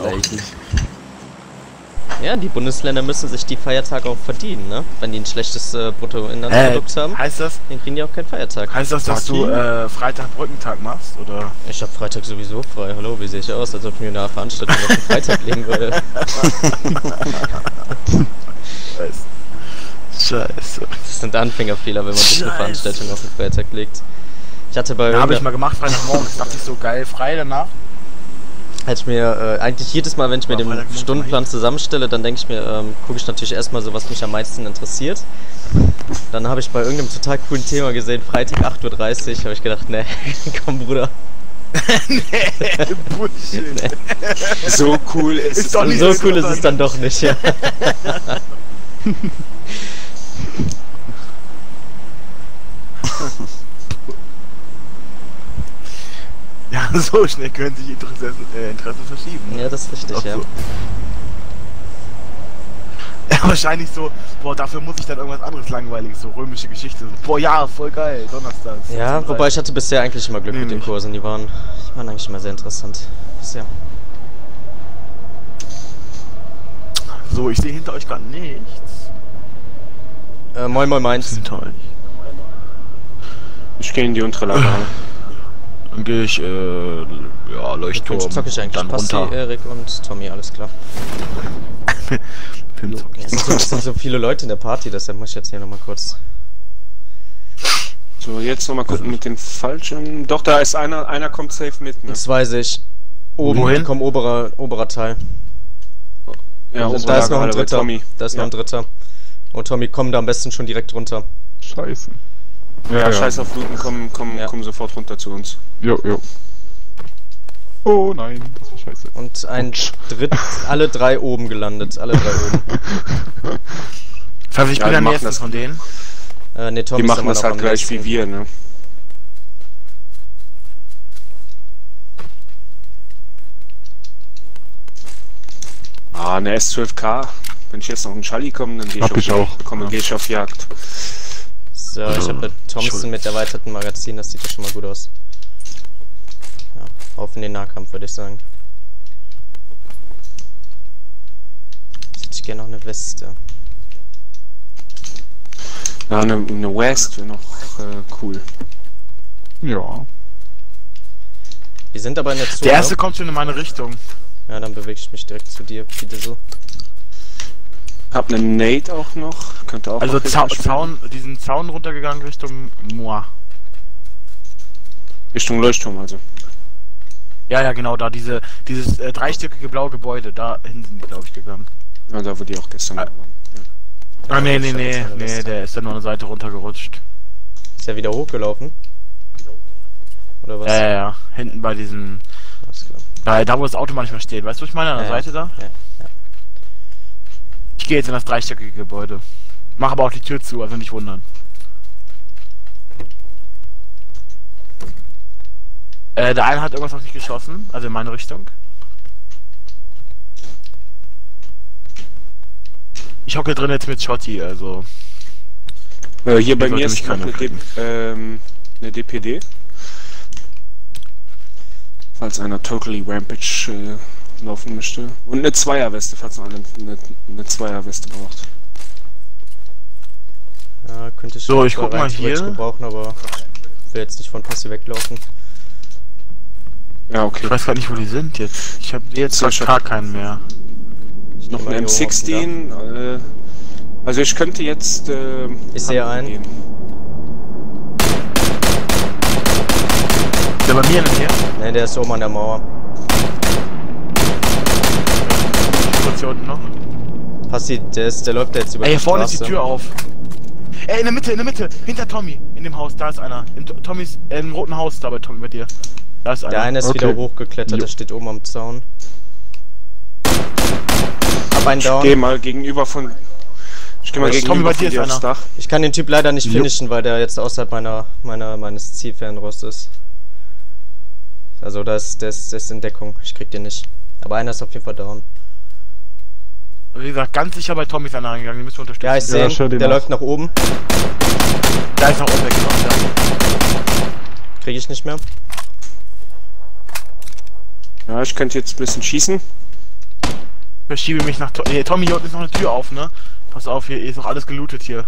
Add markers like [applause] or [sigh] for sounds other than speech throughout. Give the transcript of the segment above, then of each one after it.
Auch nicht. Ja, die Bundesländer müssen sich die Feiertage auch verdienen, ne? Wenn die ein schlechtes äh, Bruttoinlandsprodukt Äh, haben, heißt das, dann kriegen die auch keinen Feiertag. heißt das, dass du äh, Freitag Brückentag machst, oder? Ich hab Freitag sowieso frei. Hallo, wie sehe ich aus, als ob ich mir eine Veranstaltung auf den Freitag legen würde? [laughs] Scheiße. Das sind Anfängerfehler, wenn man sich eine. Veranstaltung auf den Freitag legt. Ich hatte bei Da habe ich mal gemacht, Freitagmorgen. Dachte ich so geil, frei danach. Als ich mir äh, eigentlich jedes Mal, wenn ich mir den Stundenplan zusammenstelle, dann denke ich mir, ähm, gucke ich natürlich erstmal so, was mich am meisten interessiert. Dann habe ich bei irgendeinem total coolen Thema gesehen, Freitag 8.30 Uhr, habe ich gedacht, ne, [laughs] komm Bruder. [laughs] Bullshit. So cool ist, Ist es doch dann nicht so cool ist es dann doch nicht, ja. [laughs] [laughs] Ja, so schnell können sich Interesse, äh, Interessen verschieben. Ja, das ist richtig, Auch ja. so. [laughs] Ja, wahrscheinlich so, boah, dafür muss ich dann irgendwas anderes langweiliges, so römische Geschichte. So, boah, ja, voll geil, Donnerstags. Ja, wobei ich hatte bisher eigentlich immer Glück Nee, mit den nicht. Kursen, die waren, die waren eigentlich immer sehr interessant. Bisher. So, ich sehe hinter euch gerade nichts. Äh, moin moin meins. Hinter euch. Ich gehe in die untere Lagerhalle. [laughs] Dann gehe ich, äh, ja, Leuchtturm. Pinch zock ich eigentlich. dann Passi, runter. Erik und Tommy, alles klar. [laughs] Pim zock ich. Ja, es, sind so, es sind so viele Leute in der Party, deshalb muss ich jetzt hier nochmal kurz. So, jetzt nochmal gucken mit den falschen. Doch, da ist einer, einer kommt safe mit, ne? Das weiß ich. Oben, Wohin? komm, oberer, oberer Teil. Ja, da obere ist noch ein dritter. Tommy. Da ist noch ein dritter. Und Tommy, komm da am besten schon direkt runter. Scheiße. Ja, scheiß auf Looten, komm, komm, Ja. komm sofort runter zu uns. Jo, jo. Oh nein, das war scheiße. Und ein Dritt, alle drei oben gelandet. Alle drei oben. [laughs] Pfeff, ich Ja, bin am machen nächsten das- von denen. Äh, nee, Tommy Die machen das halt gleich wie wir, ne? Ah, eine S12K. Wenn ich jetzt noch einen Schalli komme, dann gehe ich, auf ich auch. Komm, dann gehe ich auf Jagd. So, ich habe eine Thompson mit erweitertem Magazin, das sieht ja schon mal gut aus. Ja, auf in den Nahkampf, würde ich sagen. Jetzt hätte ich gerne noch eine Weste. Ja, eine, eine West wäre noch äh, cool. Ja. Wir sind aber in der Zone. Der erste kommt schon in meine Richtung. Ja, dann bewege ich mich direkt zu dir, bitte so. Hab einen Nate auch noch. Könnte auch Also Zau Zaun, diesen Zaun runtergegangen Richtung Moi. Richtung Leuchtturm also. Ja, ja, genau, da diese, dieses äh, dreistöckige blaue Gebäude, da hinten sind die, glaube ich, gegangen. Ja, da wo die auch gestern Ah. waren. Ja. Ah, nee, nee, nee, nee, der ist dann nur eine Seite runtergerutscht. Ist er wieder hochgelaufen? Oder was? Ja, ja, ja, hinten bei diesem, Alles klar. da, da wo das Auto manchmal steht, weißt du, was ich meine, an der Ja, Seite da? Ja, gehe jetzt in das dreistöckige Gebäude. Mach aber auch die Tür zu, also nicht wundern. Äh, der eine hat irgendwas auf mich geschossen, also in meine Richtung. Ich hocke drin jetzt mit Schotti, also. Äh, hier bei mir ist keiner eine, ähm, eine DPD. Falls einer Totally Rampage äh, laufen möchte. Und eine Zweierweste, falls noch einer eine, eine Zweierweste braucht. Ja, könnte ich So, ich guck mal hier. gebrauchen, aber ich will jetzt nicht von Passi weglaufen. Ja, okay. Ich weiß gar nicht, wo die sind jetzt. Ich habe jetzt hab- gar keinen mehr. Ich Noch ein hier oben auf den Dach. M16. Äh, also ich könnte jetzt. Äh, Ich sehe einen. gehen. Ist der bei mir der Nähe? Ne, der ist oben an der Mauer. Kurz hier unten noch. Passi, der, ist, der läuft da jetzt über Ey, die hier vorne ist die Straße. Tür auf. Ey, in der Mitte, in der Mitte. Hinter Tommy. In dem Haus, da ist einer. In To- Tommys, äh, im roten Haus da bei Tommy bei dir. Da ist einer. Der eine ist Okay. wieder hochgeklettert, Jo. der steht oben am Zaun. Hab einen Ich down. gehe mal gegenüber von. Ich gehe mal Tommy, gegenüber bei von dir aufs. Dach. Ich kann den Typ leider nicht Jo. finishen, weil der jetzt außerhalb meiner, meiner, meines Zielfernrohrs ist. Also da ist, der ist, der ist in Deckung. Ich krieg den nicht. Aber einer ist auf jeden Fall down. Wie gesagt, ganz sicher bei Tommy ist einer reingegangen. Den müssen wir unterstützen. Ja, ich sehe Ja, Der nach. läuft nach oben. Da ist noch oben weggekommen. Ja. Krieg ich nicht mehr. Ja, ich könnte jetzt ein bisschen schießen. Verschiebe mich nach... To hey, Tommy, hier unten ist noch eine Tür auf, ne? Pass auf, hier ist noch alles gelootet hier.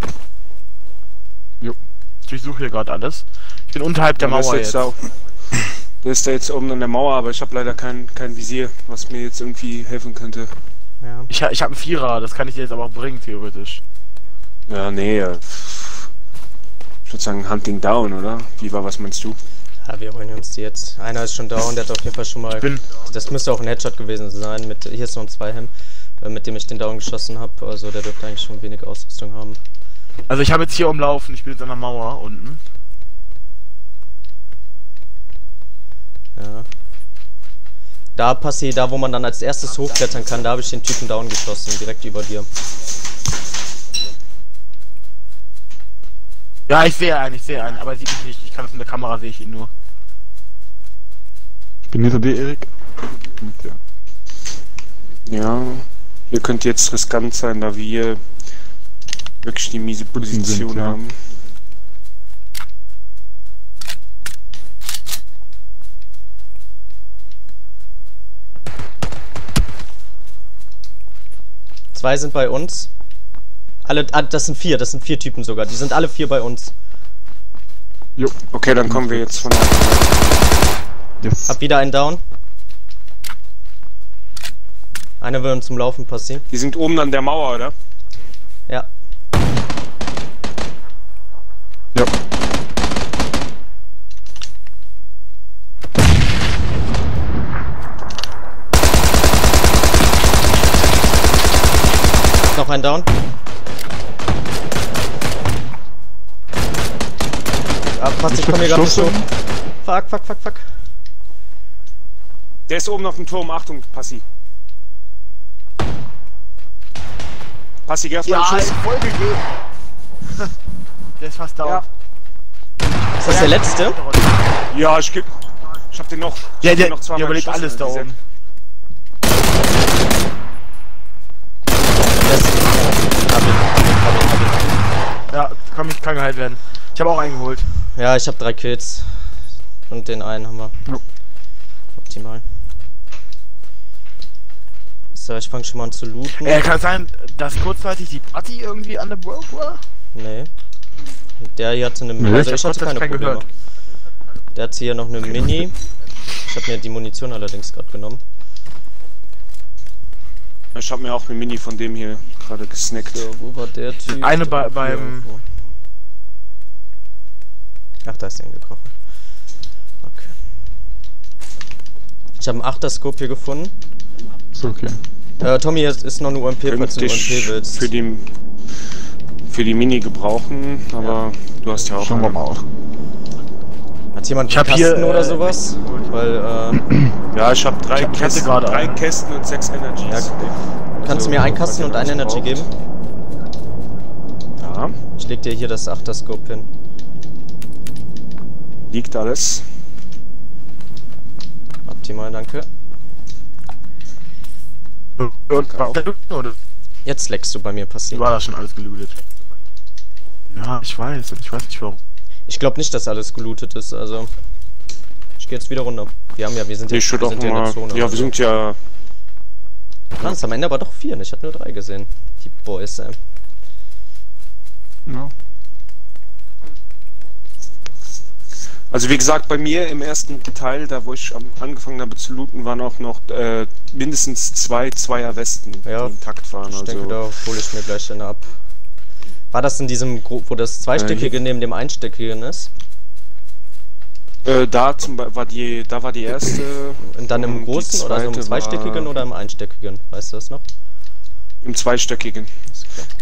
Jo. Ich durchsuche hier gerade alles. Ich bin unterhalb der Ja, Mauer jetzt. Auch, [laughs] der ist da jetzt oben an der Mauer, aber ich habe leider kein, kein Visier, was mir jetzt irgendwie helfen könnte. Ja. Ich, ich habe einen Vierer, das kann ich dir jetzt aber auch bringen, theoretisch. Ja, nee, äh, ich würde sagen Hunting Down, oder? Wie war, was meinst du? ja, wir holen uns die jetzt. Einer ist schon down, der hat auf jeden Fall schon mal. bin- Das müsste auch ein Headshot gewesen sein. Mit, hier ist noch ein Zweihem, äh, mit dem ich den down geschossen habe. Also der dürfte eigentlich schon wenig Ausrüstung haben. Also ich habe jetzt hier umlaufen, ich bin jetzt an der Mauer unten. Ja. Da Passi, da wo man dann als erstes hochklettern kann, da habe ich den Typen down geschossen, direkt über dir. Ja, ich sehe einen, ich sehe einen, aber er sieht mich nicht. Ich kann das in der Kamera, sehe ich ihn nur. Ich bin hinter dir, Erik. Mit dir. Ja, hier könnte jetzt riskant sein, da wir wirklich die miese Unten sind, Position ja. haben. Zwei sind bei uns. Alle, ah, das sind vier, das sind vier Typen sogar. Die sind alle vier bei uns. Jo. Okay, dann kommen wir jetzt von der... Yes. Hab wieder einen down. Einer will uns zum Laufen passieren. Die sind oben an der Mauer, oder? Ja. Ja. Noch ein down. Ah, passt, ich Ich komm hier nicht so. Fuck, fuck, fuck, fuck. Der ist oben auf dem Turm, Achtung, Passi. Passi, geh auf meinen Schuss. voll gegeben. [laughs] Der ist fast down. Ja. Ist das der letzte? Ja, ich geb... Ich hab den noch... ich den der, noch der überlebt alles da Alter, oben. Das. Hab ihn, hab ihn, hab ihn, hab ihn. Ja, komm, ich kann geheilt werden. Ich habe auch einen geholt. Ja, ich hab drei Kills. Und den einen haben wir. Jo. Optimal. So, ich fange schon mal an zu looten. Äh, kann sein, dass kurzzeitig die Party irgendwie an der Broke war? Nee. Der hier hatte eine Nee, Also ich hatte keine Probleme. gehört. Der hat hier noch eine Mini. Ich habe mir die Munition allerdings gerade genommen. Ich hab mir auch eine Mini von dem hier gerade gesnackt. So, wo war der Typ? Eine bei- beim- irgendwo. Ach, da ist der gekrochen. Okay. Ich habe einen Achterscope hier gefunden. Ist okay. Äh, Tommy, hier ist noch eine UMP, falls du eine ich UMP willst. für die, für die Mini gebrauchen, aber du hast ja auch Schauen wir mal. Hat jemand Ich einen hab Kasten hier, oder äh, sowas? Weil, äh, Ja, ich habe drei, Ich hab- Kästen, gerade drei einen. Kästen und sechs Energies. Ja, kannst Also, du mir einen falls Kasten und jemand ein was Energy braucht. geben? Ja, Ich leg dir hier das Achterscope hin. liegt alles. Optimal, danke. Und oder Jetzt leckst du bei mir passiert. war das schon alles gelootet? Ja, ich weiß. Ich weiß nicht warum. Ich glaube nicht, dass alles gelootet ist, also. Ich gehe jetzt wieder runter. Wir haben ja, wir sind ja, Ich wir sind ja in der mal. Zone. Ja, also. wir sind ja. Ah, es am Ende aber doch vier, ne? ich hatte nur drei gesehen. Die Boys, ey. Ja. Also wie gesagt, bei mir im ersten Teil, da wo ich am- angefangen habe zu looten, waren auch noch äh, mindestens zwei Zweier Westen, Ja, die intakt waren. Ich Also denke, da hole ich mir gleich eine ab. War das in diesem, Gro wo das zweistöckige neben dem einstöckigen ist? äh, da zum Beispiel war die, da war die erste. Und dann im und großen oder so im zweistöckigen oder im einstöckigen? Weißt du das noch? Im zweistöckigen.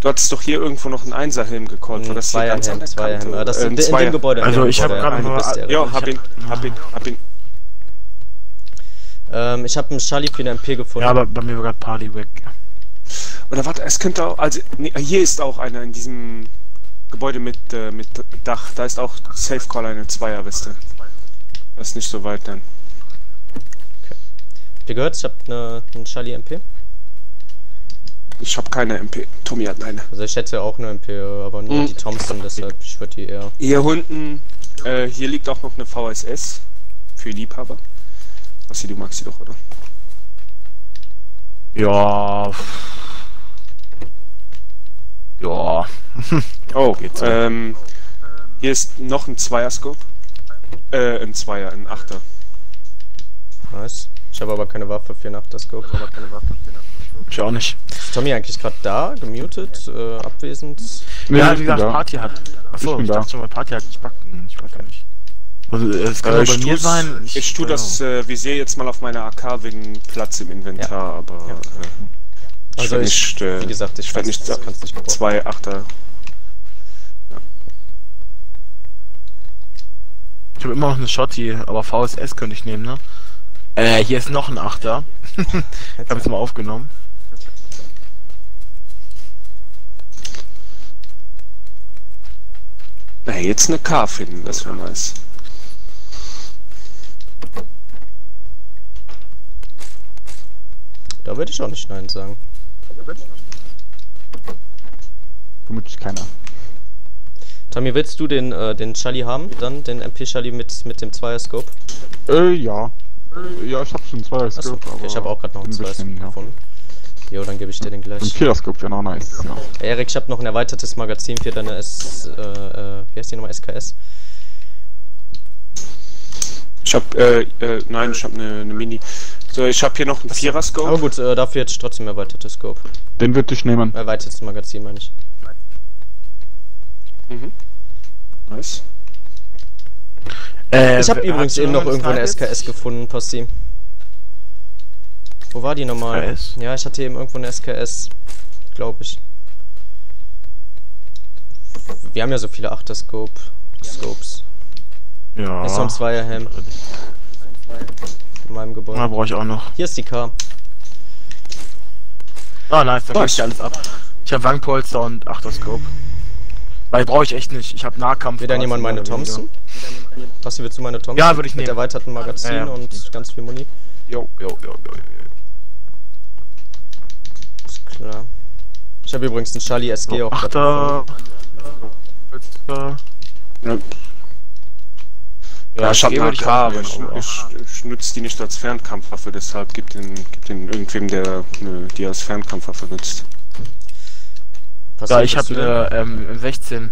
Du hattest doch hier irgendwo noch einen Einserhelm gecallt, war Ein das hier ganz an Zweierhelm, der Zweierhelm. Kante? Ja, das Äh, in, ein in Zweier. dem Gebäude. Also ich hab Gebäude, gerade ja. mal- Ja, hab ihn, hab ihn, hab ihn. Ähm, ich habe einen Charlie für eine MP gefunden. Ja, aber bei mir war gerade Party weg. Oder warte, es könnte auch, also nee, hier ist auch einer in diesem Gebäude mit, äh, mit Dach. Da ist auch Safe Call eine Zweierweste. Das ist nicht so weit dann. Habt ihr gehört? Ich habe eine, einen Charlie MP. Ich habe keine MP. Tommy hat eine. Also ich hätte auch eine MP, aber nur Mhm. die Thompson, deshalb ich würde die eher. Hier unten, äh, hier liegt auch noch eine VSS für Liebhaber. Basti, du magst sie doch, oder? Ja. Ja. [laughs] Oh, Geht so. ähm, hier ist noch ein Zweier-Scope. Äh, ein Zweier, ein Achter. Nice. Ich habe aber keine Waffe für nach der Scope. Aber keine Waffe für nach Ich auch nicht. Ist Tommy eigentlich gerade da? Gemutet? Äh, abwesend? Ja, wie gesagt, da. Party hat. Achso, Ich ich, da. dachte schon mal, Party hat nicht backen. Ich weiß gar nicht. Also, es kann Äh, bei ich mir sein. Ich tue das äh, Visier jetzt mal auf meine AK wegen Platz im Inventar, aber Ja. äh, ich Also ich, nicht, äh, wie gesagt, ich, ich weiß nicht, das kannst nicht gebrauchen. zwei Achter. Ich habe immer noch eine Shotty, aber VSS könnte ich nehmen, ne? Äh, hier ist noch ein Achter. [laughs] ich habe jetzt mal aufgenommen. Na, jetzt eine K finden, das wäre nice. Da würde ich auch nicht Nein sagen. Vermutlich keiner. Tommy, willst du den, äh, den Charlie haben? Dann den MP Charlie mit, mit dem Zweier-Scope? Äh, ja. Äh, Ja, ich hab schon zwei Achso, Scope, okay, aber ich habe auch gerade noch einen ein Zweier-Scope ja. gefunden. Jo, dann gebe ich dir den Ein gleich. Vierer-Scope wäre noch nice, ja. Erik, ich habe noch ein erweitertes Magazin für deine S... Äh, äh, wie heißt die nochmal? SKS? Ich hab, äh, äh, nein, ich hab eine ne Mini. So, ich hab hier noch einen Aber Vierer-Scope. gut, äh, dafür jetzt trotzdem erweitertes Scope. Den würde ich nehmen. Erweitertes Magazin, meine ich. Mhm. Nice. Äh, Ich habe wer- übrigens eben noch irgendwo eine? SKS gefunden, Posti. Wo war die nochmal? SKS? Ja, ich hatte eben irgendwo eine SKS. Glaube ich. Wir haben ja so viele Achter-Scope. Scopes. Ja. Ist noch ein Zweierhelm in meinem Da Gebäude. brauche ich auch noch. Hier ist die K. Ah, nice, dann ich alles ab. Ich habe Wangpolster und Achterscope. Weil brauche ich echt nicht. Ich habe Nahkampf. Will dann jemand meine Thompson? Basti, willst du meine Thompson? Ja, würde ich Mit nehmen. erweiterten Magazin Ja, ja. und ganz viel Muni. Jo, jo, jo, jo, jo. Ist klar. Ich habe übrigens einen Charlie SG auch grad Achter. gefunden. Ja, ja ich hab eine AK, aber ich, ich, ich nutze die nicht als Fernkampfwaffe, deshalb gib den, gib den irgendwem, der ne, die als Fernkampfwaffe nutzt. Passt Ja, ich habe denn? eine ähm, 16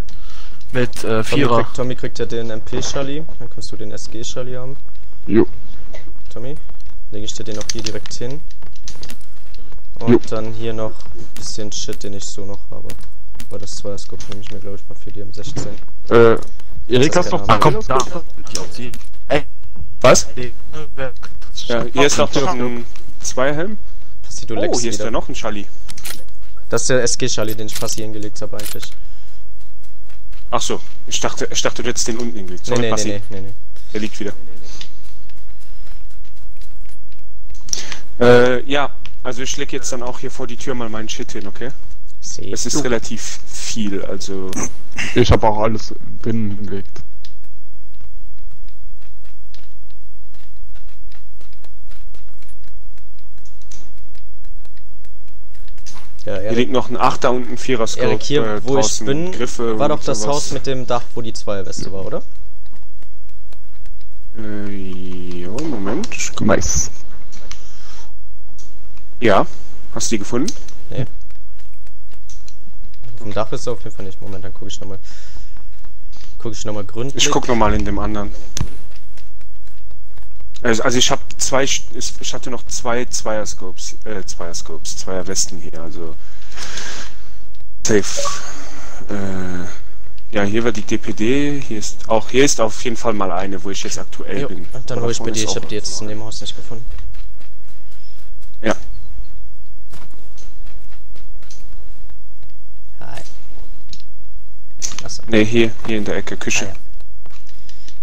mit äh, Tommy Vierer. kriegt, Tommy kriegt ja den MP Charlie, dann kannst du den SG Charlie haben. Jo. Tommy, lege ich dir den auch hier direkt hin. Und Jo. dann hier noch ein bisschen Shit, den ich so noch habe. Aber das Zweierscope nehme ich mir, glaube ich, mal für die M16. Äh, Erik, hast zwei Ach komm, da. Ey, Was? Ja, hier ist noch ein du Oh, hier ist ja noch ein Charlie. Das ist der SG Charlie, den ich Passi hingelegt habe eigentlich. Ach so, ich dachte, ich dachte, du hättest den unten gelegt. Nee, Sorry, nee, nee, nee, nee, nee. der liegt wieder. Äh, ja, also ich leg jetzt dann auch hier vor die Tür mal meinen Shit hin, okay? Safe. Es ist relativ viel, also Ich habe auch alles drinnen hingelegt. Ja, hier Erik, liegt noch ein Achter und ein Vierer Scope. Erik hier, äh, wo ich bin, Griffe war doch das sowas. Haus mit dem Dach, wo die Zweierweste war, oder? Äh, jo, Moment. Nice. Ja, hast du die gefunden? Vom Dach ist er auf jeden Fall nicht. Moment, dann gucke ich nochmal. Gucke ich nochmal gründlich. Ich guck noch mal in dem anderen. Also, also ich habe zwei, ich hatte noch zwei Zweierscopes, äh, Zweierscopes, Zweier Westen hier, also safe. Äh, ja, hier war die DPD, hier ist auch, hier ist auf jeden Fall mal eine, wo ich jetzt aktuell Jo, bin. und dann hole ich dir. ist Ich habe die jetzt in dem Haus nicht gefunden. Ja, Achso. nee, hier, hier in der Ecke, Küche. Ah, ja.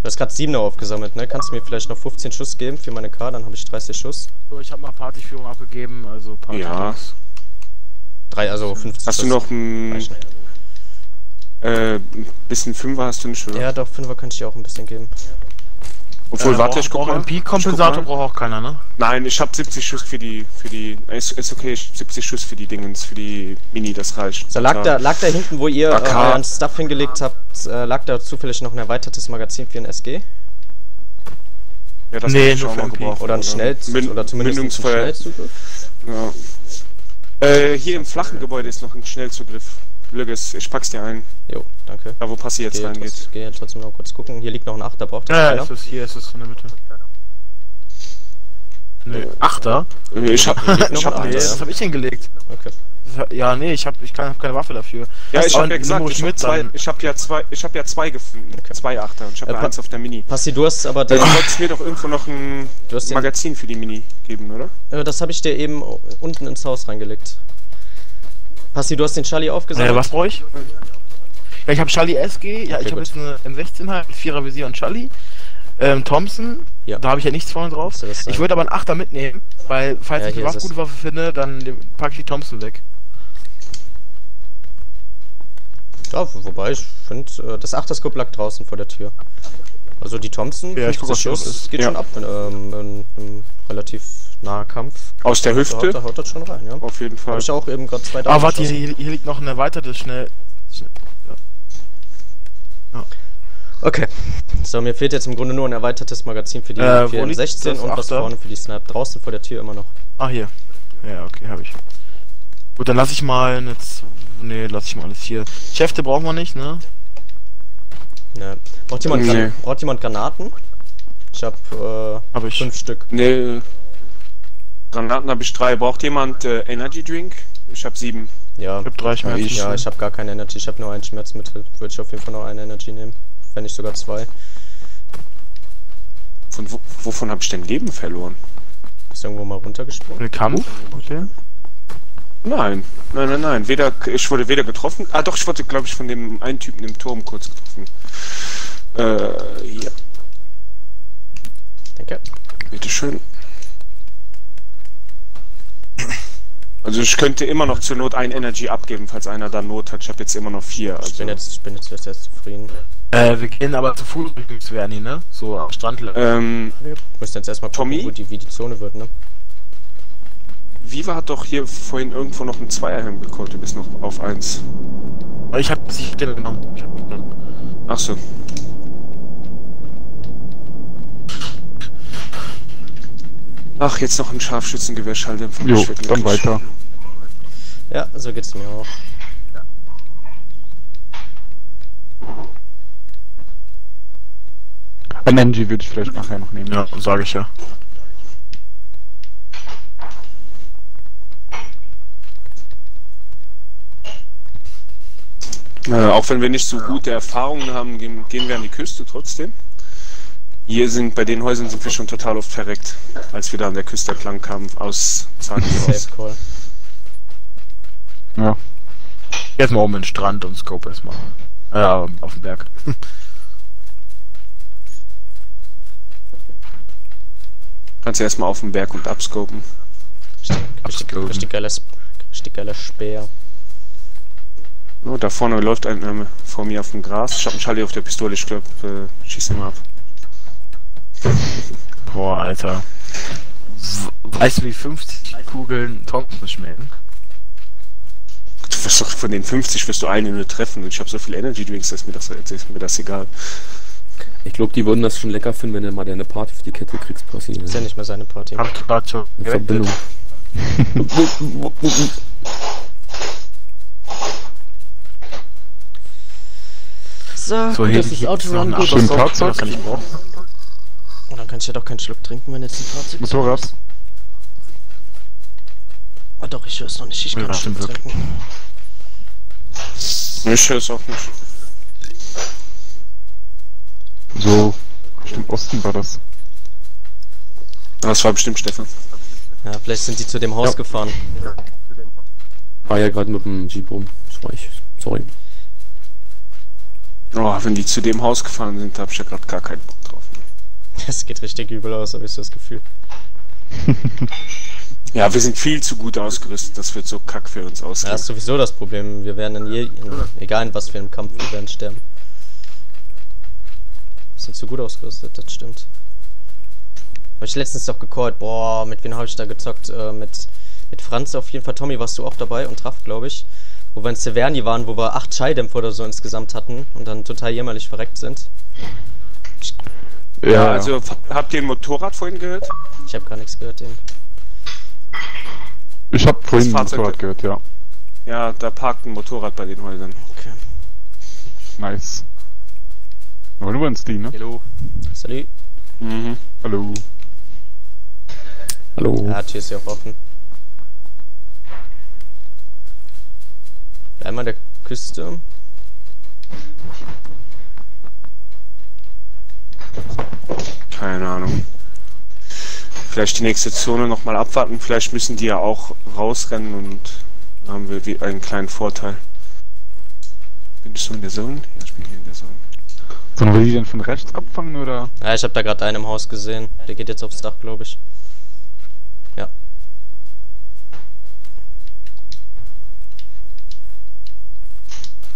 Du hast gerade 7er aufgesammelt, ne? Kannst du mir vielleicht noch 15 Schuss geben für meine K? Dann habe ich 30 Schuss. So, ich habe mal Partyführung abgegeben, also Party. Ja. Drei, also 15 Hast Schuss. du noch ein, Reichen. äh, ein bisschen Fünfer hast du nicht, oder? Ja, doch, 5er kann ich dir auch ein bisschen geben. Obwohl, äh, warte, ich guck mal. MP-Kompensator braucht auch keiner, ne? Nein, ich habe 70 Schuss für die, für die, ist, ist okay, ich hab 70 Schuss für die Dingens, für die Mini, das reicht. So, lag da, lag da hinten, wo ihr äh, euren Stuff hingelegt habt, äh, lag da zufällig noch ein erweitertes Magazin für ein SG? Ja, das Nee, hab ich nur auch für mal MP. gebraucht. Oder ein Schnell Mün- oder zumindest ein. Schnellzugriff. Ja. Äh, hier im flachen Gebäude ist noch ein Schnellzugriff. Lügges, ich pack's dir ein. Jo, danke. Da wo Passi jetzt reingeht. trotz, geh trotzdem noch kurz gucken. Hier liegt noch ein 8, da braucht das Ja, keiner. ist es hier, ist es in der Mitte. Nö. Achter? Ich hab, [laughs] ich hab Achter, Nee, eins. das hab ich hingelegt. Okay. Das hat- Ja, nee, ich hab, ich kann, hab keine Waffe dafür. Ja, ich hab ja gesagt, ich hab, mit, zwei, ich hab ja zwei, ich hab ja zwei gefunden. Okay. Zwei Achter und ich hab Äh, ja eins auf der Mini. Passi, du hast aber Du den, wolltest mir doch irgendwo noch ein du hast den, Magazin für die Mini geben, oder? äh, das habe ich dir eben unten ins Haus reingelegt. Passi, du hast den Charlie aufgesammelt? Äh, was brauche ich? Ja, ich habe Charlie SG, ja, Okay, ich habe jetzt eine M16 halt, mit Vierer Visier und Charlie. Ähm, Thompson, Ja. da habe ich ja nichts vorne drauf. Ich würde aber einen Achter mitnehmen, weil falls Ja, ich eine es. gute Waffe finde, dann packe ich die Thompson weg. Ja, wo- wobei ich finde, äh, das Achterscope lag draußen vor der Tür. Also die Thompson, Ja, ich guck, 50 was Schuss, das ist. geht Ja. schon ab in, ähm, in, einem relativ naher Kampf. Aus der Da haut, Hüfte? da haut das schon rein, ja. Auf jeden Fall. Habe ich auch eben gerade zwei Ah, warte, hier, hier liegt noch ein erweitertes schnell. Okay. So, mir fehlt jetzt im Grunde nur ein erweitertes Magazin für die Äh, wo für liegt 16 das und was vorne für die Snap. Draußen vor der Tür immer noch. Ah, hier. Ja, okay, habe ich. Gut, dann lass ich mal eine. Z- Nee, lass ich mal alles hier. Schäfte brauchen wir nicht, ne? Ne. Braucht jemand, Nee. Gran braucht jemand Granaten? Ich hab äh, Hab ich. fünf Stück. Nee. Granaten habe ich drei. Braucht jemand äh, Energy Drink? Ich habe sieben. Ja. Ich hab drei Schmerzen. ich- Ja, ich habe gar keine Energy. Ich habe nur ein Schmerzmittel. Würde ich auf jeden Fall noch eine Energy nehmen. Wenn nicht sogar zwei. Von wo, wovon habe ich denn Leben verloren? Ist irgendwo mal runtergesprungen. Ein Kampf? Okay. Nein, nein, nein, nein. Weder, ich wurde weder getroffen. Ah, doch, ich wurde, glaube ich, von dem einen Typen im Turm kurz getroffen. Äh, hier, Danke. bitteschön. Also ich könnte immer noch zur Not ein Energy abgeben, falls einer da Not hat. Ich habe jetzt immer noch vier. Also. Ich bin jetzt, ich bin jetzt jetzt zufrieden. Äh, wir gehen aber zu Fuß Richtung Sverni, ne? So am Strand lang. Ähm, Wir müssen jetzt erstmal gucken, Tommy? wo die, wie die Zone wird, ne? Viva hat doch hier vorhin irgendwo noch einen Zweierhelm geholt. Du bist noch auf eins. Ich hab ich hab den genommen. Ich hab den genommen. Ach so. Ach, jetzt noch ein Scharfschützengewehrschalter von Jo, dann weiter. Ja, so geht's mir auch. Ein NG würde ich vielleicht nachher noch nehmen. Ja, sage ich ja. Äh, auch wenn wir nicht so gute Erfahrungen haben, gehen, gehen wir an die Küste trotzdem. Hier sind, bei den Häusern sind wir schon total oft verreckt, als wir da an der Küste entlang kamen, aus raus. Safe Call. Ja. Jetzt mal oben in den Strand und scope erstmal. Ja, auf dem Berg. [laughs] Kannst du erstmal auf den Berg und abscopen. Richtig, Abscopen. richtig, geiler, richtig geiler Speer. Oh, da vorne läuft einer ähm, vor mir auf dem Gras. Ich hab einen Schalli auf der Pistole, ich glaube, äh, schieß ihn mal ab. Boah, Alter. Weißt du, wie 50 Kugeln Thompson schmecken? Du wirst doch von den 50 wirst du eine nur treffen und ich habe so viel Energy Drinks, dass mir das, ist mir das egal. Ich glaube, die würden das schon lecker finden, wenn du mal deine Party für die Kette kriegst, Passi. Ist ja nicht mehr seine Party. Hab ich grad schon. Verbindung. So, So, gut, das liegt Auto noch ein run geht. Auto, Schön das Fahrzeug. kann ich brauchen. Und dann kann ich ja doch keinen Schluck trinken, wenn jetzt ein Fahrzeug ist. Motorrad. Ah doch, ich höre es noch nicht. Ich kann Ja, wirklich. trinken. Ich höre es auch nicht. So, Richtung Osten war das. Das war bestimmt Stefan. Ja, vielleicht sind die zu dem Haus Ja. gefahren. War ja gerade mit dem Jeep rum. Das war ich. Sorry. Oh, wenn die zu dem Haus gefahren sind, da hab ich ja gerade gar keinen Bock Es geht richtig übel aus, habe ich so das Gefühl. [laughs] Ja, wir sind viel zu gut ausgerüstet, das wird so kack für uns Ja, ausgehen. das ist sowieso das Problem. Wir werden in, je, in egal in was für einem Kampf, wir werden sterben. Wir sind zu gut ausgerüstet, das stimmt. Habe ich letztens doch gecallt, boah, mit wem habe ich da gezockt? Äh, mit, mit Franz auf jeden Fall. Tommy, warst du auch dabei und Traff, glaube ich. Wo wir in Severni waren, wo wir acht Schalldämpfer oder so insgesamt hatten und dann total jämmerlich verreckt sind. Ich, Ja, also f- habt ihr ein Motorrad vorhin gehört? Ich habe gar nichts gehört eben. Ich hab vorhin ein Fahrzeug- Motorrad gehört, ja. Ja, da parkt ein Motorrad bei den Häusern. Okay. Nice. Aber du warst die, ne? Hallo. Salut. Mhm. Hallo. Hallo. Ja, Tür ist ja auch offen. Einmal der Küste. Keine Ahnung. Vielleicht die nächste Zone nochmal abwarten. Vielleicht müssen die ja auch rausrennen und haben wir einen kleinen Vorteil. Bin ich so in der Zone? Ja, ich bin hier in der Zone. Sollen wir die denn von rechts abfangen oder? Ja, ich habe da gerade einen im Haus gesehen. Der geht jetzt aufs Dach, glaube ich.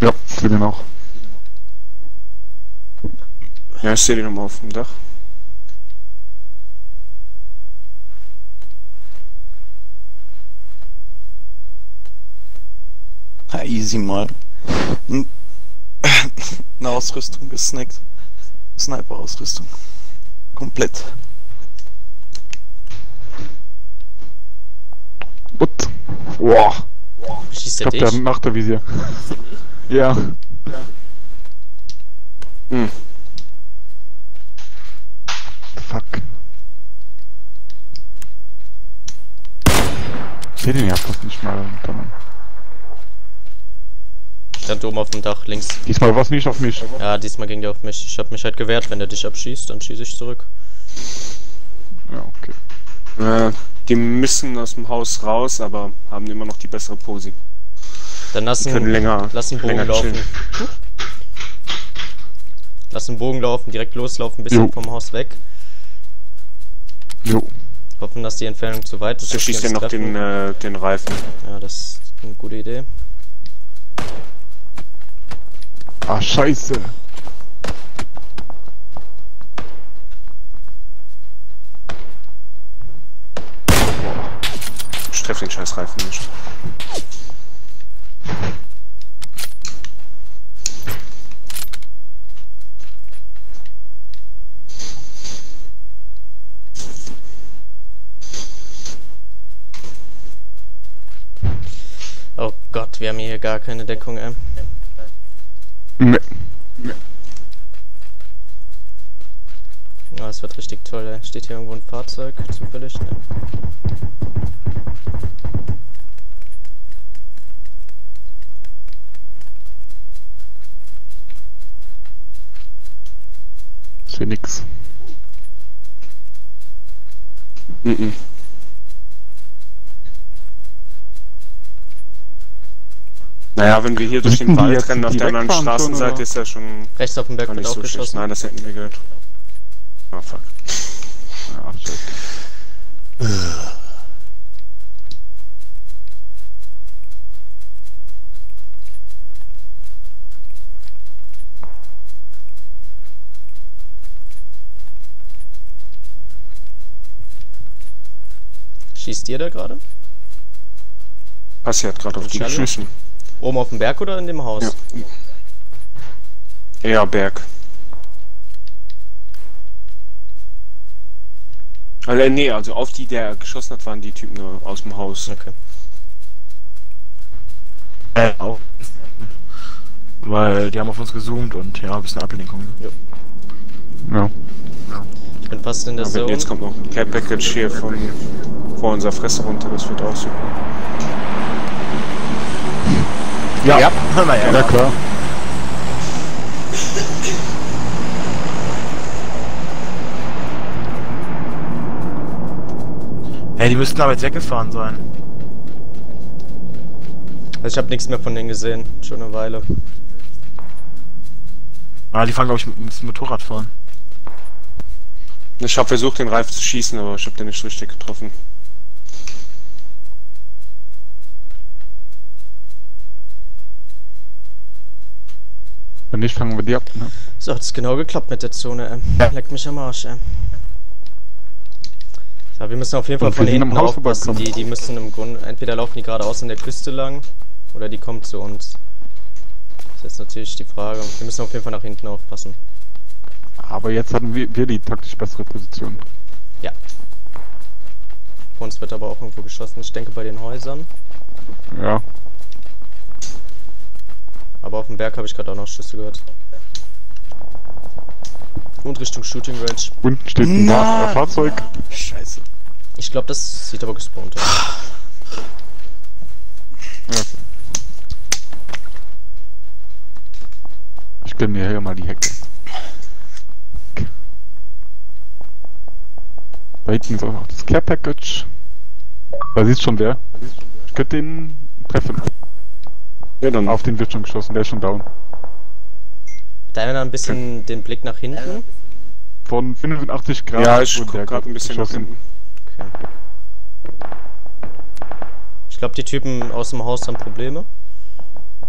Ja, ich will den auch. Ja, ich sehe den nochmal auf dem Dach. Ja, easy mal. [laughs] Eine Ausrüstung gesnackt. Sniper-Ausrüstung. Komplett. What? Boah. Schießt Ich glaub, der dich? macht der Visier. Ja. Hm. Fuck. Ich seh den ja fast nicht mal. Mann. Stand oben auf dem Dach, links. Diesmal war's nicht auf mich. Ja, diesmal ging der auf mich. Ich habe mich halt gewehrt. Wenn der dich abschießt, dann schieße ich zurück. Ja, okay. Äh, die müssen aus dem Haus raus, aber haben immer noch die bessere Posi. Dann lass Können einen, länger, lass einen Bogen länger laufen. chillen. Lass einen Bogen laufen, direkt loslaufen, bisschen Jo. vom Haus weg. Jo. Hoffen, dass die Entfernung zu weit ist. Wir schießt er noch treffen. den, äh, den Reifen. Ja, das ist eine gute Idee. Ah, scheiße. Ich treffe den scheiß Reifen nicht. Oh Gott, wir haben hier gar keine Deckung, ey. Nee. Ja, es wird richtig toll, ey. Steht hier irgendwo ein Fahrzeug, zufällig? Ne? Ich seh nix. Mhm. Naja, wenn wir hier durch den Wald rennen auf der anderen schon, Straßenseite, oder? ist ja schon Rechts auf dem Berg wird so schlecht. aufgeschossen. Nein, das hätten wir gehört. Ah, fuck. Ja, scheiße. Schießt ihr da gerade? Passi hat gerade auf die Schade. Oben auf dem Berg oder in dem Haus? Ja. Ja, Berg. Also, äh, nee, also auf die, der geschossen hat, waren die Typen aus dem Haus. Okay. Äh, auch. Weil die haben auf uns gezoomt und ja, ein bisschen Ablenkung. Ja. Ich bin fast in der Aber Zone. jetzt kommt noch ein Care Package hier von vor unserer Fresse runter, das wird auch super. Ja, ja. [laughs] naja. Ja, klar. Hey, die müssten aber jetzt weggefahren sein. Also ich habe nichts mehr von denen gesehen. Schon eine Weile. Ah, die fahren, glaube ich, mit, dem Motorrad fahren. Ich habe versucht, den Reifen zu schießen, aber ich habe den nicht richtig getroffen. Wenn nicht, fangen wir die ab. Ne? So, hat's genau geklappt mit der Zone, ey. Ja. Leckt mich am Arsch, ey. So, wir müssen auf jeden Fall von hinten aufpassen. Die, die müssen im Grunde, entweder laufen die geradeaus an der Küste lang, oder die kommen zu uns. Das ist jetzt natürlich die Frage. Wir müssen auf jeden Fall nach hinten aufpassen. Aber jetzt hatten wir, wir die taktisch bessere Position. Vor uns wird aber auch irgendwo geschossen. Ich denke bei den Häusern. Ja. Aber auf dem Berg habe ich gerade auch noch Schüsse gehört. Und Richtung Shooting Range. Unten steht ein Na. Fa- Fahrzeug. Scheiße. Ich glaube, das sieht aber gespawnt aus. Ja. Ich gönn mir hier mal die Hecke. Da hinten ist auch noch das Care Package. Da siehst schon wer. Ich könnte den treffen. Ja, dann Auf den wird schon geschossen, der ist schon down. Da haben wir ein bisschen den Blick nach hinten. Von 85 Grad. Ja, ich guck der gerade ein bisschen nach geschossen. hinten. Okay. Ich glaube, die Typen aus dem Haus haben Probleme.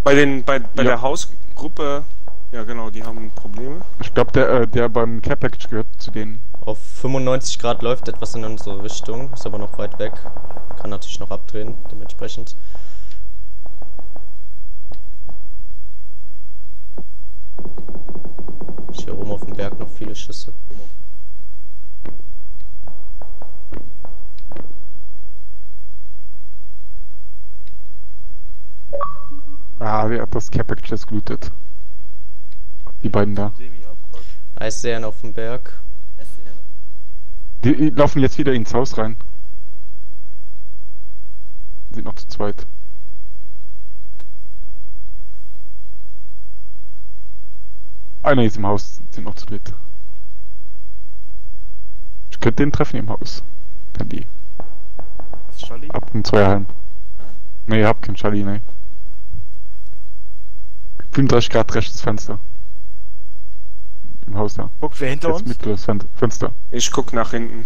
Bei den, bei, bei Ja. der Hausgruppe, ja genau, die haben Probleme. Ich glaube, der, äh, der beim Care Package gehört zu denen. Auf 95 Grad läuft etwas in unsere Richtung, ist aber noch weit weg. Kann natürlich noch abdrehen, dementsprechend. Ich höre oben auf dem Berg noch viele Schüsse. Ah, der hat das Package jetzt gelootet. Die beiden da. Eissäen auf dem Berg. Die, die laufen jetzt wieder ins Haus rein. Sind noch zu zweit. Einer ist im Haus, sind noch zu dritt. Ich könnte den treffen im Haus. Kann die. Ist Charlie? Ab dem Zweierhalm. Ne, ihr habt keinen Charlie, ne. 35 Grad rechtes Fenster. Im Haus da. Guck, wer hinter Jetzt uns? mittleres Fen Fenster. Ich guck nach hinten.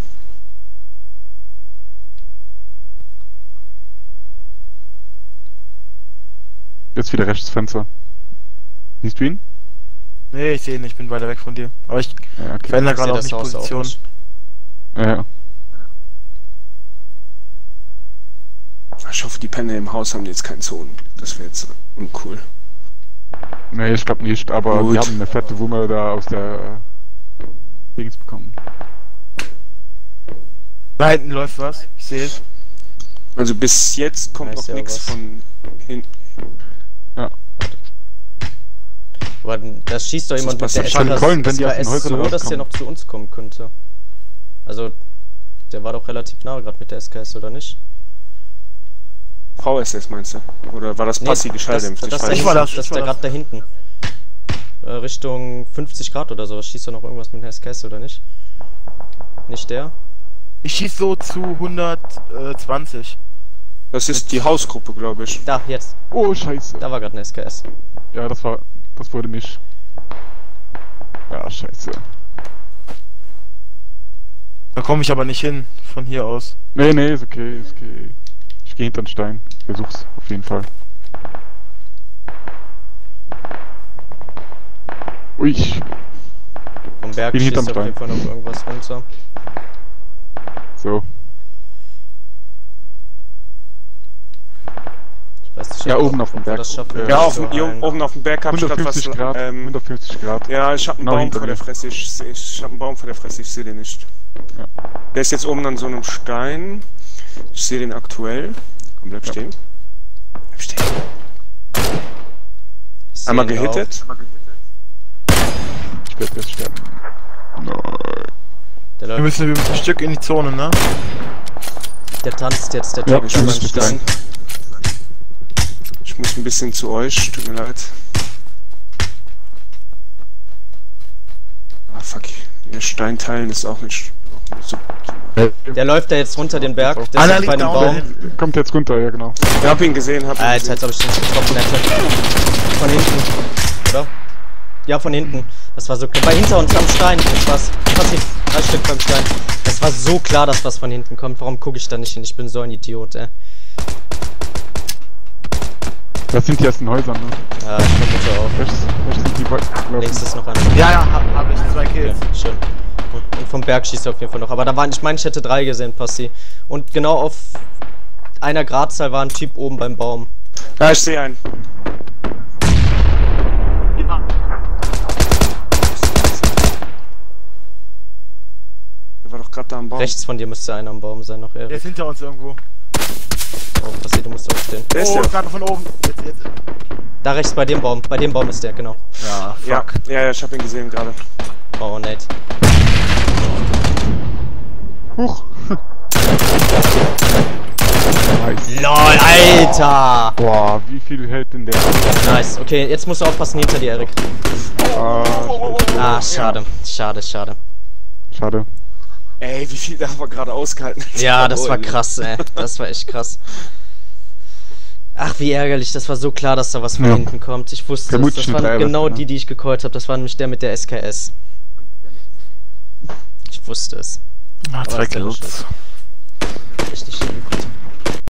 Jetzt wieder rechtes Fenster. Siehst du ihn? Nee, ich sehe ihn, ich bin weiter weg von dir. Aber ich Ja, okay. verändere gerade auch nicht Haus auch Position. nicht. Ja, ja. Ich hoffe, die Penner im Haus haben jetzt keinen Zonen. Das wäre jetzt uncool. Nee, ich glaube nicht, aber Gut. wir haben eine fette Wumme da aus der Dings bekommen. Da hinten läuft was. Ich sehe es. Also bis jetzt kommt noch ja nichts von hinten. Aber da schießt doch Das jemand mit ist der passiert. SKS, Köln, wenn SKS Häusern so, dass der noch zu uns kommen könnte. Also, der war doch relativ nah gerade mit der SKS, oder nicht? VSS meinst du? Oder war das Nee, passive Schalldämpfer? Das, das, Ich nicht. war das, das ich ist war der das. gerade da hinten. Äh, Richtung 50 Grad oder so. Schießt doch noch irgendwas mit der SKS, oder nicht? Nicht der? Ich schieß so zu 120. Das ist die Hausgruppe, glaube ich. Da, jetzt. Oh, scheiße. Da war gerade eine SKS. Ja, das war, das wurde mich. Ja, scheiße. Da komme ich aber nicht hin, von hier aus. Nee, nee, ist okay, ist okay. Ich gehe hinter den Stein. Versuch's auf jeden Fall. Ui, Vom Berg Bin schießt auf jeden Fall noch irgendwas runter. so. Ich weiß nicht, Ja, ob- oben auf dem wir Berg. Ja, Ja, auf, hier heilen. oben auf dem Berg habe ich gerade was. 150 Grad, Ähm, 150 Grad. ja, ich habe einen Baum vor der. Fresse. Ich, seh- ich habe einen Baum vor der Fresse. Ich sehe den nicht. Ja. Der ist jetzt oben an so einem Stein. Ich sehe den aktuell. Komm, bleib Ja. stehen. Bleib stehen. Einmal gehittet. Ich werde jetzt sterben. Nein. Wir müssen, wir müssen ein Stück in die Zone, ne? der tanzt jetzt, der Ja, beim muss mit Stein. Ich muss ein bisschen zu euch. Tut mir leid. Ah, fuck. Ihr Steinteilen ist auch nicht. Auch nicht so. Der läuft da jetzt runter den Berg. Der Einer ist bei dem Baum. Kommt jetzt runter, ja genau. Ich hab ihn gesehen, hab ihn Alter, gesehen. jetzt habe ich den nicht getroffen, hätte. Von hinten. Oder? Ja, von hinten. Das war so klar. Bei hinter uns am Stein. Das war's. Passiv. Drei Stück beim Stein. Das war so klar, dass was von hinten kommt. Warum gucke ich da nicht hin? Ich bin so ein Idiot, ey. Das sind die ersten Häuser, ne? Ja, ich komm bitte auf. Rechts, rechts sind die Bäume. Links ist noch einer. Ja, ja, hab, hab ich zwei Kills. Okay, schön. Und, vom Berg schießt er auf jeden Fall noch. Aber da waren, ich meine, ich hätte drei gesehen, Passi. Und genau auf einer Gradzahl war ein Typ oben beim Baum. Ja, ich sehe einen. Ja. Der war doch gerade da am Baum. Rechts von dir müsste einer am Baum sein, noch eher. Der ist hinter uns irgendwo. Oh, passiert, du musst aufstehen. Wer ist oh, der? gerade von oben. Jetzt, jetzt. Da rechts bei dem Baum, bei dem Baum ist der, genau. Ja, Ja, fuck. ja, ja, ich hab ihn gesehen gerade. Oh, Nate. Huch. [laughs] nice. LOL, Alter! Boah, wie viel hält denn der? Nice, okay, jetzt musst du aufpassen hinter dir, Erik. Ah, Ah, schade, schade, schade. schade. Ey, wie viel da haben wir gerade ausgehalten? Ja, das war krass, ey. Das war echt krass. Ach, wie ärgerlich. Das war so klar, dass da was von Ja. hinten kommt. Ich wusste es. Vermutlich Das waren Iris, genau ne? die, die ich gecallt habe. Das war nämlich der mit der SKS. Ich wusste es. Ah, Aber zwei ist ja Kills. Richtig gut.